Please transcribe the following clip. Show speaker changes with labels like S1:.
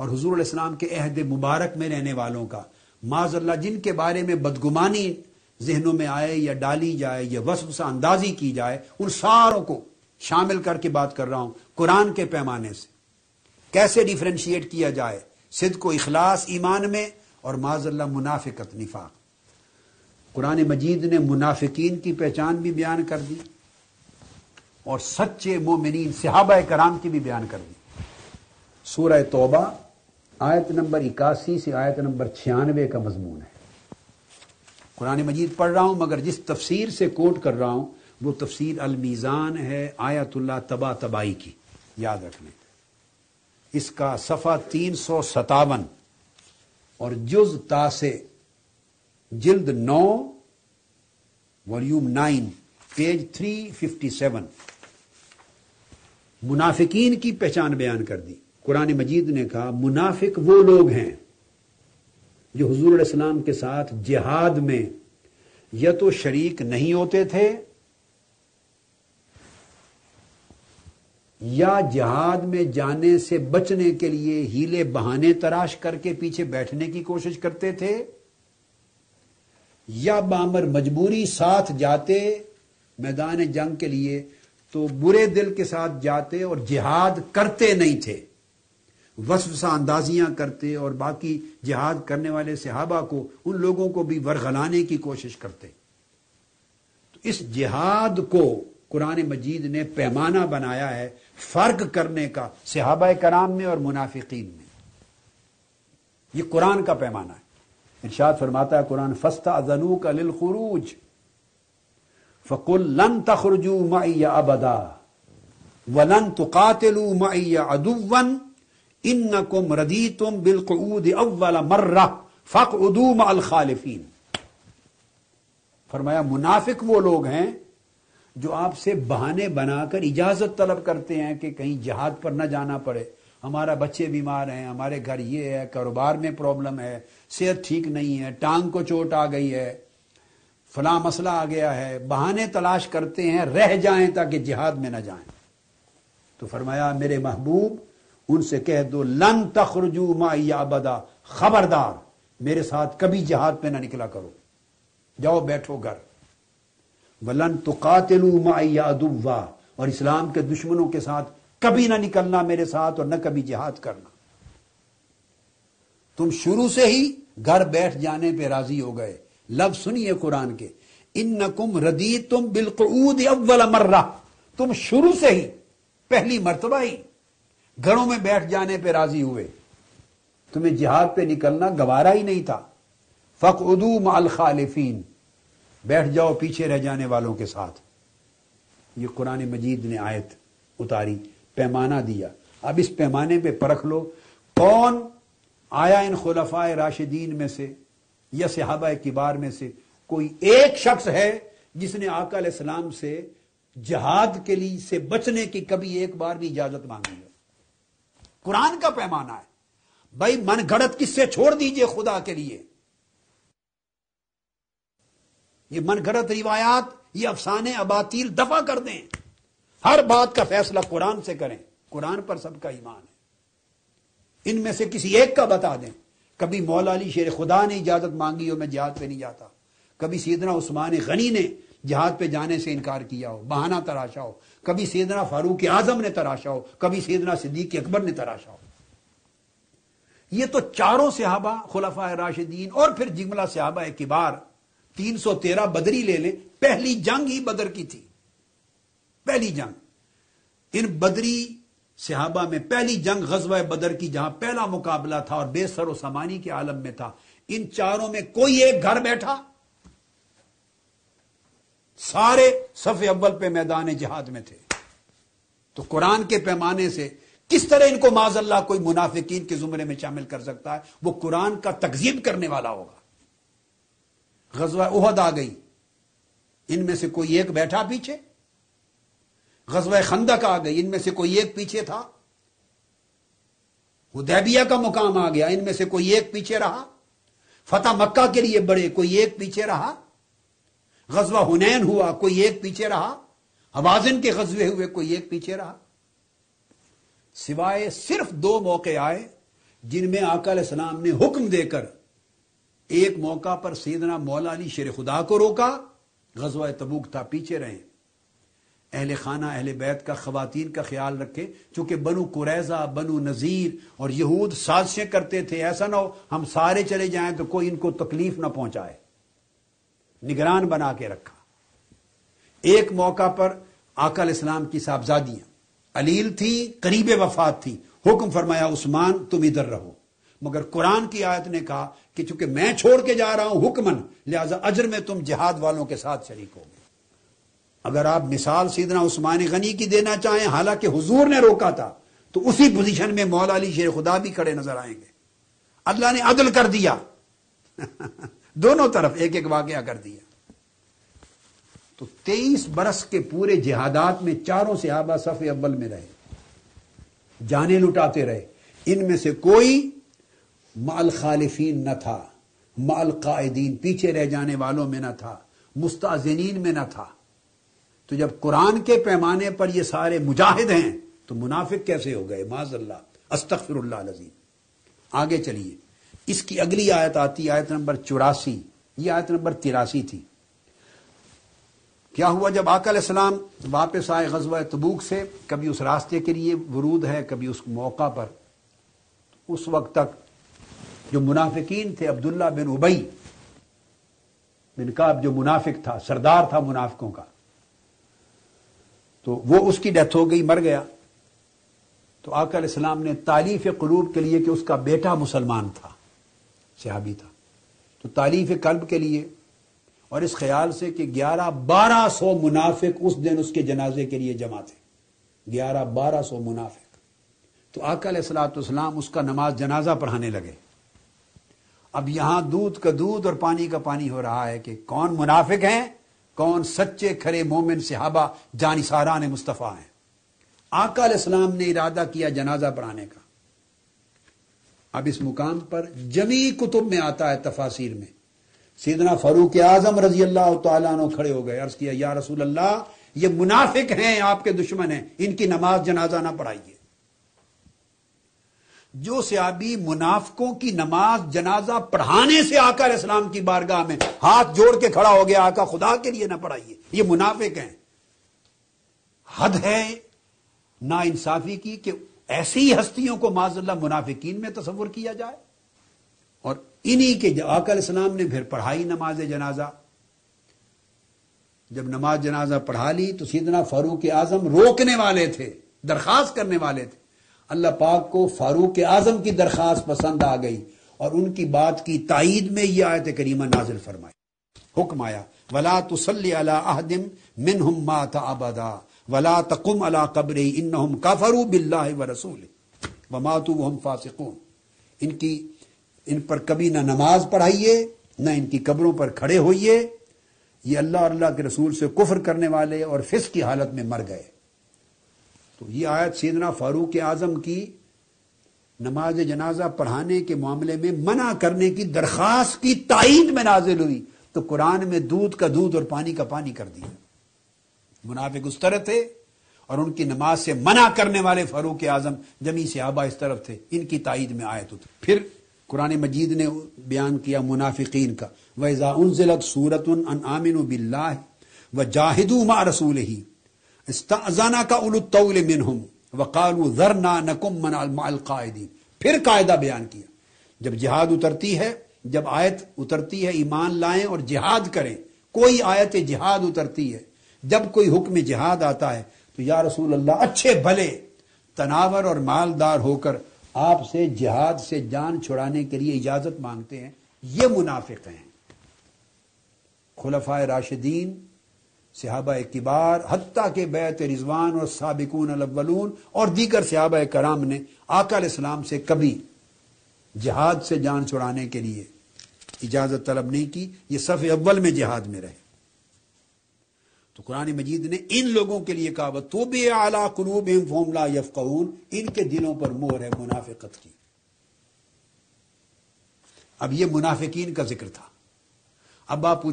S1: और हजूर इस्लाम के अहद मुबारक में रहने वालों का। माजल्ला जिनके बारे में बदगुमानी जहनों में आए या डाली जाए या वसवसा अंदाजी की जाए, उन सारों को शामिल करके बात कर रहा हूँ कुरान के पैमाने से। कैसे डिफ्रेंशिएट किया जाए? सिद्ध को इखलास ईमान में और माजल्ला मुनाफिकत, निफाक। कुरान मजीद ने मुनाफिकीन की पहचान भी बयान कर दी और सच्चे मोमिन सिहाबा कराम की भी बयान कर दी। सूरह तोबा आयत नंबर इक्यासी से आयत नंबर छियानवे का मजमून है। कुरान मजीद पढ़ रहा हूँ, मगर जिस तफसीर से कोट कर रहा हूँ, वो तफसीर अल मीज़ान है आयतुल्ला तबा तबाई की। याद रखने। इसका सफ़ा तीन सौ सतावन और जुज तासे जिल्द नौ, volume nine, page three fifty seven. मुनाफिकीन की पहचान बयान कर दी। कुरान मजीद ने कहा, मुनाफिक वो लोग हैं जो हजूर इस्लाम के साथ जिहाद में या तो शरीक नहीं होते थे या जहाद में जाने से बचने के लिए हीले बहाने तराश करके पीछे बैठने की कोशिश करते थे या बामर मजबूरी साथ जाते मैदान जंग के लिए तो बुरे दिल के साथ जाते और जिहाद करते नहीं थे। वसवसा अंदाजियाँ करते और बाकी जिहाद करने वाले सहाबा को, उन लोगों को भी वरगलाने की कोशिश करते। तो इस जिहाद को कुरान मजीद ने पैमाना बनाया है फ़र्क करने का सहाबा कराम में और मुनाफिकीन में। यह कुरान का पैमाना है। इर्शाद फरमाता है, कुरान, फस्ता अजनू का लिल खरूज, फकुल लन तखरजू मैया अबदा, वलन तुकातिलू मैया अदुवन इन कुम रदी तुम बिलकूद अव्वल मर्रा फ़क उदूम अल खालिफीन फरमाया मुनाफिक वो लोग हैं जो आपसे बहाने बनाकर इजाज़त तलब करते हैं कि कहीं जहाज़ पर न जाना पड़े हमारा बच्चे बीमार हैं हमारे घर ये है कारोबार में प्रॉब्लम है सेहत ठीक नहीं है टांग को चोट आ गई है फला मसला आ गया है बहाने तलाश करते हैं रह जाएँ ताकि जिहाद में न जाएँ तो फरमाया मेरे महबूब उनसे कह दो, लन तखरजू माया बदा खबरदार, मेरे साथ कभी जहाद पे ना निकला करो। जाओ बैठो घर। वलन तो कातिलू माया अदुवा और इस्लाम के दुश्मनों के साथ कभी ना निकलना मेरे साथ और न कभी जिहाद करना। तुम शुरू से ही घर बैठ जाने पे राज़ी हो गए। लफ्ज सुनिए कुरान के इन नकुम रदी तुम बिल्कुद अव्वल मर्रा। तुम शुरू से ही पहली मर्तबा ही घरों में बैठ जाने पे राज़ी हुए। तुम्हें जिहाद पे निकलना गवारा ही नहीं था। फक उदू माल खालिफीन। बैठ जाओ पीछे रह जाने वालों के साथ। ये कुरान मजीद ने आयत उतारी, पैमाना दिया। अब इस पैमाने पे परख लो, कौन आया इन खुलफा राशिदीन में से या सिहाबा किबार में से? कोई एक शख्स है जिसने इस्लाम से जहाद के लिए, से बचने की कभी एक बार भी इजाज़त मांगी है। कुरान का पैमाना है। भाई, मन घड़त किससे छोड़ दीजिए खुदा के लिए? ये मन घड़त रिवायात, ये अफसाने अबातील दफ़ा कर दें। हर बात का फैसला कुरान से करें। कुरान पर सबका ईमान है। इनमें से किसी एक का बता दें। कभी मौला अली शेर खुदा ने इजाज़त मांगी हो मैं जहाद पे नहीं जाता। कभी सीधना उस्मान गनी ने जहाज़ पे जाने से इनकार किया हो, बहाना तराशा हो। कभी सैदना फारूक आज़म ने तराशा हो, कभी सैदना सिद्दीक अकबर ने तराशा हो। ये तो चारों सिहाबा, खुलाफा राशिदीन और फिर जिमला सिहाबा किबार 313 बदरी ले लें। पहली जंग ही बदर की थी। पहली जंग। इन बदरी सिहाबा में पहली जंग गजवा बदर की, जहाँ पहला मुकाबला था और बेसर समानी के आलम में था। इन चारों में कोई एक घर बैठा सारे सफ़े अव्वल पे मैदान जिहाद में थे। तो कुरान के पैमाने से किस तरह इनको माजल्ला कोई मुनाफिकीन के जुमरे में शामिल कर सकता है, वो कुरान का तकजीब करने वाला होगा। गजवा उहद आ गई। इनमें से कोई एक बैठा पीछे? गजवा खंदक आ गई। इनमें से कोई एक पीछे था? हुदैबिया का मुकाम आ गया। इनमें से कोई एक पीछे रहा? फतेह मक्का के लिए बड़े कोई एक पीछे रहा? गजवा हुनैन हुआ, कोई एक पीछे रहा। हवाजिन के गजबे हुए, कोई एक पीछे रहा। सिवाय सिर्फ़ दो मौके आए, जिनमें आका सलाम ने हुक्म देकर एक मौका पर सीधना मौला अली शेर खुदा को रोका। गजवा तबूक था, पीछे रहे। अहल खाना, अहल बैत का खातन का ख्याल रखे। चूँकि बनु कुरैजा, बनु नज़ीर और यहूद साजिशें करते थे, ऐसा ना हो, हम सारे चले जाएँ तो कोई इनको तकलीफ़ ना पहुँचाए। निगरान बना के रखा। एक मौका पर आकल इस्लाम की साहबजादियाँ, अलील थी, करीब वफात थी, हुक्म फरमाया, उस्मान, तुम इधर रहो। मगर कुरान की आयत ने कहा कि चूँकि मैं छोड़ के जा रहा हूँ हुक्मन, लिहाजा अजर में तुम जिहाद वालों के साथ शरीक होगे अगर आप मिसाल सीधना उस्मान गनी की देना चाहें, हालाँकि हुजूर ने रोका था तो उसी पोजीशन में मौला अली शेर खुदा भी खड़े नज़र आएँगे। अल्लाह ने अदल कर दिया। दोनों तरफ़ एक एक वाकया कर दिया। तो तेईस बरस के पूरे जिहादात में चारों से आबा सफ़े अव्वल में रहे। जाने लुटाते रहे। इनमें से कोई माल खालिफीन न था, माल कायदीन, पीछे रह जाने वालों में न था मुस्ताजीन में न था। तो जब कुरान के पैमाने पर ये सारे मुजाहिद हैं तो मुनाफिक कैसे हो गए? माजल्ला अस्तफिर आगे चलिए। इसकी अगली आयत आती आयत नंबर चौरासी। ये आयत नंबर तिरासी थी। क्या हुआ जब आकल सलाम वापस आए गजवा तबूक से? कभी उस रास्ते के लिए वरूद है, कभी उस मौका पर। उस वक्त तक जो मुनाफिकीन थे, अब्दुल्ला बिन उबई, बिन काब जो मुनाफिक था, सरदार था मुनाफिकों का तो वो उसकी डेथ हो गई, मर गया। तो आकर इस्लाम ने तारीफ़ कलूब के लिए कि उसका बेटा मुसलमान था। सहाबी था। तो तारीफ़ कल्ब के लिए और इस ख्याल से कि ग्यारह बारह सौ मुनाफिक उस दिन उसके जनाजे के लिए जमा थे। ग्यारह बारह सौ मुनाफिक। तो आकल सलाम उसका नमाज़ जनाजा पढ़ाने लगे। अब यहाँ दूध का दूध और पानी का पानी हो रहा है कि कौन मुनाफिक हैं, कौन सच्चे खरे मोमिन सिहाबा ने मुस्तफ़ा हैं। आकाल इस्लाम ने इरादा किया जनाजा पढ़ाने का। अब इस मुकाम पर जमी कुतुब में आता है तफासिर में। सीदना फरूक आज़म रज़ी अल्लाह तु खड़े हो गए, अर्ज़ किया, या रसूल अल्लाह ये मुनाफिक हैं, आपके दुश्मन हैं, इनकी नमाज़ जनाजा ना पढ़ाइए। जो सियाबी मुनाफकों की नमाज़ जनाजा पढ़ाने से आकर इस्लाम की बारगाह में हाथ जोड़ के खड़ा हो गया, आका खुदा के लिए ना पढ़ाइए, ये मुनाफिक हैं। हद है ना इंसाफी की कि ऐसी हस्तियों को माजल्ला मुनाफिकीन में तस्वुर किया जाए। और इन्हीं के आकल इस्लाम ने फिर पढ़ाई नमाज़ जनाजा। जब नमाज़ जनाजा पढ़ा ली तो सीधना फारूक आज़म रोकने वाले थे, दरखास्त करने वाले थे। अल्लाह पाक को फारूक आज़म की दरखास्त पसंद आ गई और उनकी बात की ताईद में यह आयत करीमा नाजिल फरमाई। हुक्म आया, वला तुसल्ली अला अहदिम मिन हम माता अबदा। वला तकुम अला कब्र इन काफरू बिल्ला व रसूल व मातु हम फासिकून। इनकी, इन पर कभी ना नमाज़ पढ़ाइए, न इनकी कब्रों पर खड़े होइए। ये अल्लाह और अल्लाह के रसूल से कुफर करने वाले और फिस की हालत में मर गए। तो ये आयत सीदना फारूक आज़म की नमाज़ जनाजा पढ़ाने के मामले में मना करने की दरखास्त की ताइद में नाजिल हुई। तो कुरान में दूध का दूध और पानी का पानी कर दिया। मुनाफिक उस तरह थे और उनकी नमाज़ से मना करने वाले फारूक आज़म जमी से आबा इस तरफ़ थे। इनकी ताइद में आयत होती फिर कुरान मजीद ने बयान किया मुनाफिकीन का। वैजा उनजिलत सूरत आमिन बिल्ला व जाहिदू मा रसूल ही इस्ताना का उलुतौल मिन हम वकालू जरना नकुम मनकायदी फिर कायदा बयान किया। जब जिहाद उतरती है, जब आयत उतरती है, ईमान लाएँ और जिहाद करें, कोई आयत जिहाद उतरती है जब कोई हुक्म जिहाद आता है तो या रसूल अल्लाह अच्छे भले तनावर और मालदार होकर आपसे जिहाद से जान छुड़ाने के लिए इजाज़त मांगते हैं। ये मुनाफिक हैं। खुलफा राशिदीन, सिहाबा किबार हत्या के बैत रिजवान और सबकून अलवलून और दीगर सिहाबा कराम ने आकल इस्लाम से कभी जिहाद से जान छुड़ाने के लिए इजाज़त तलब नहीं की। ये सफ़ अव्वल में जिहाद में रहे। तो कुरान मजीद ने इन लोगों के लिए कहा तो बे आला कलूब फोमला यफकून इनके दिलों पर मोर है मुनाफिकत की. अब ये मुनाफिकीन का ज़िक्र था। अब आप पूछ